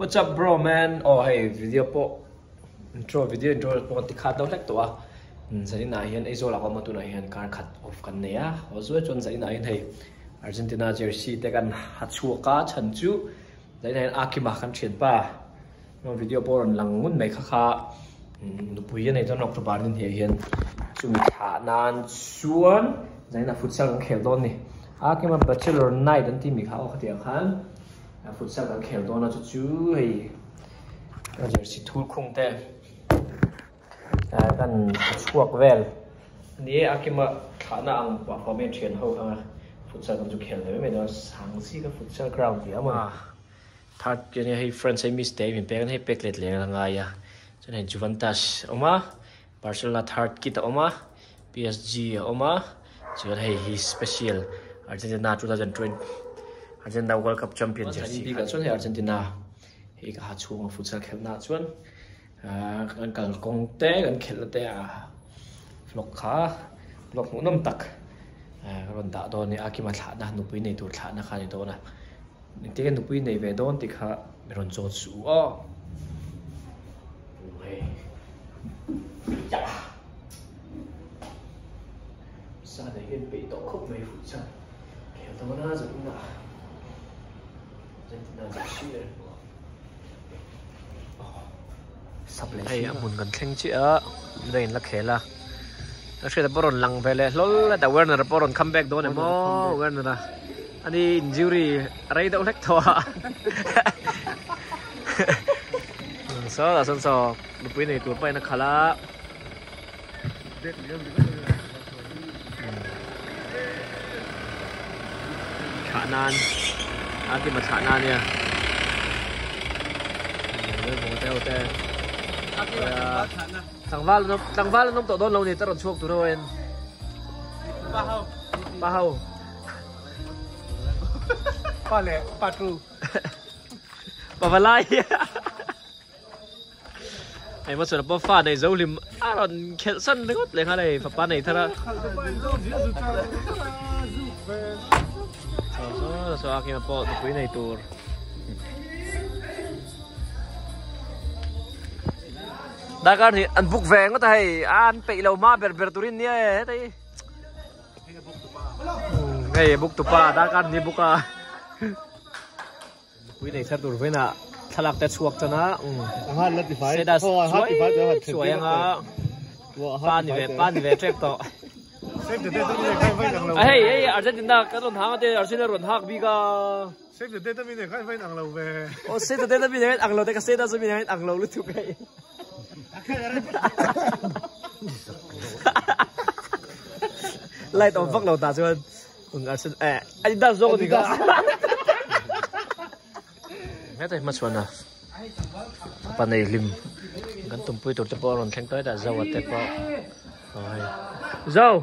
What's up bro man? Oh hey video po intro video intro po ti khat daw lek to a zai na hian ei zola ko ma tu na hian kar khat off kan ne a o zo chon zai na hian hei Argentina jersey te kan hat chu ka chan chu zai na hian akima kan thian pa no video po ron lang mun mai kha kha nu pui nei ton october din he hian chu mi tha nan chuan zai na futsal kan khel don ni akima bachelor night an ti mi kha o khatiang khan futsal kan khel don na chu chu hei jersey thul khung te kan chuak vel. ni akima thana ang performance thian ho anga futsal kan chu khel le me no sang si ka futsal ground ti ama third ke ni hay friends hey miss Dave pe kan hey peklet le nga ya chen nên Juventus oma Barcelona third kit oma PSG oma chuan hey hi special Argentina 2020 Argentina World Cup champion jersey ka chuan Argentina hi ka ha chung futsal khel na chuan kan kal kong te kan khel te a flok kha flok mu nam tak ron da do ni akima thla na nu pui nei tur thla na kha ni do na te kan nu pui nei ve don ti kha ron cho chu o ya sa de hen pe do khop mai futsal khel do na zo na Dân tình là Campuchia. Hey, amun kan keng chi a, rain la khela. Nó sẽ là boron lăng về lệ lol là tàu Werner boron comeback đó này mò Werner à. Anh đi jury ray đâu lách thua. Sao là sao sao, lúc này tụi bay nó khá là. ขานาน na khala nan aki ma nan ya hotel hotel thằng Val nó thằng Val nó tổ đôn lâu này tao chuộc tụi nó em. Ba hậu ba hậu ba lẻ ba tru bà bà lai. Ai mà sợ bao pha này dấu lim à còn kẹt sân đấy gót lên này phật này thật ra so so akin na po tupui na tour Dakar thì ăn bục về ngót thầy ăn bị lâu ma ber ber turin nia hết đấy ngay bục tu pa Dakar ni buka quý này sát tur với nè thalak te chuak chana ha lati fai se da oh ha ti fai ha suai nga pa ni ve pa ni ve trek to save the date mi khai fai nang lo hey hey Argentina ka ron hang te Argentina ron hak bi ka save the date mi ne khai fai nang lo ve o se da da bi ne ang lo te ka se da mi ne ang lo lu tu kai lại tao vắt đầu ta cho ừ à xin à anh đang zo thì cả hết rồi mất xuân à apa này lim gan tum pui tur te po ron theng toi da zo te po rồi. Zo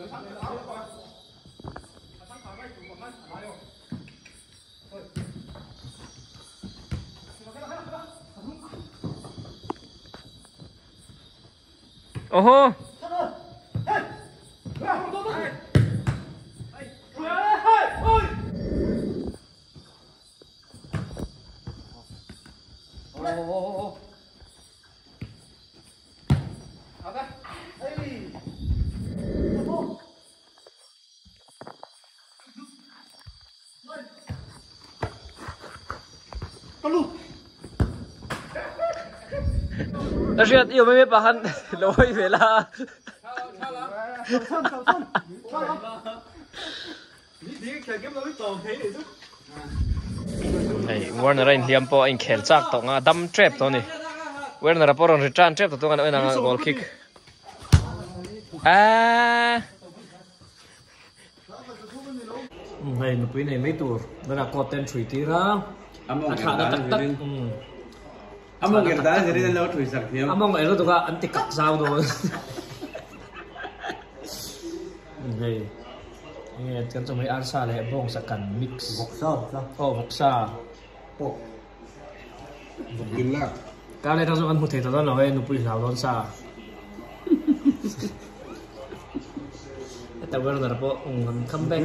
Ti pa rin chu mek Oho Nó chuyện yêu mấy bà hắn lỗi về là hey warner rain liam po in khel chak to nga dam trap to ni warner po ron return trap to nga na goal kick. À. Này nó quý này mấy tuổi? Đó là content thủy tí ra among ah, gerdan hmm. among gerdan eh, jadi dan laut bisa ya. dia among tuh kan anti kak sound tuh ini kan cuma arsa lah eh, bong sakan mix. Boksa oh boksa pok. Bukila kalau kita kan putih tuh kan loh ya sa Tapi baru dapat, um, comeback.